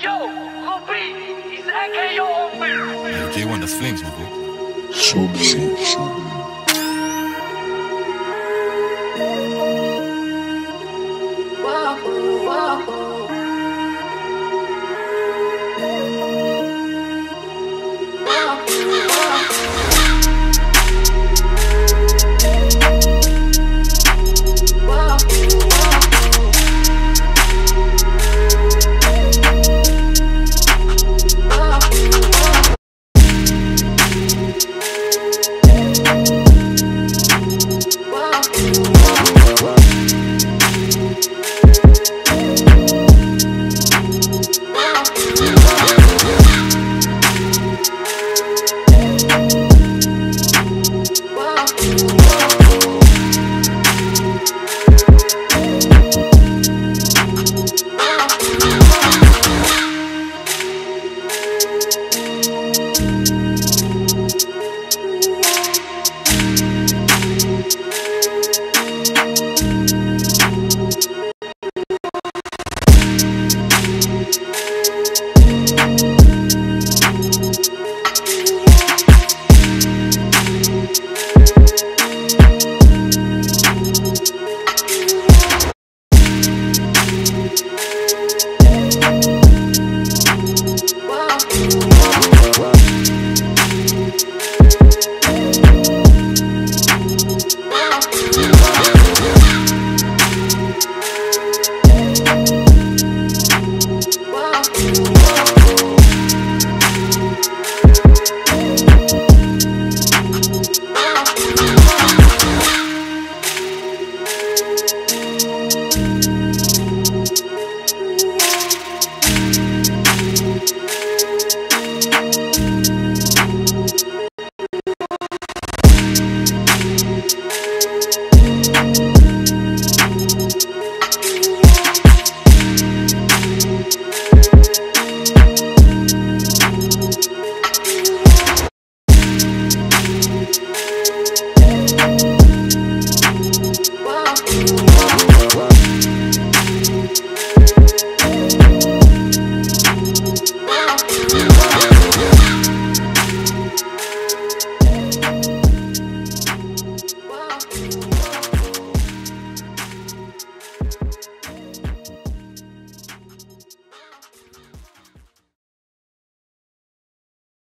Yo, Ruby, is AKO on me? J1 the Flames, my boy. Show me, show me.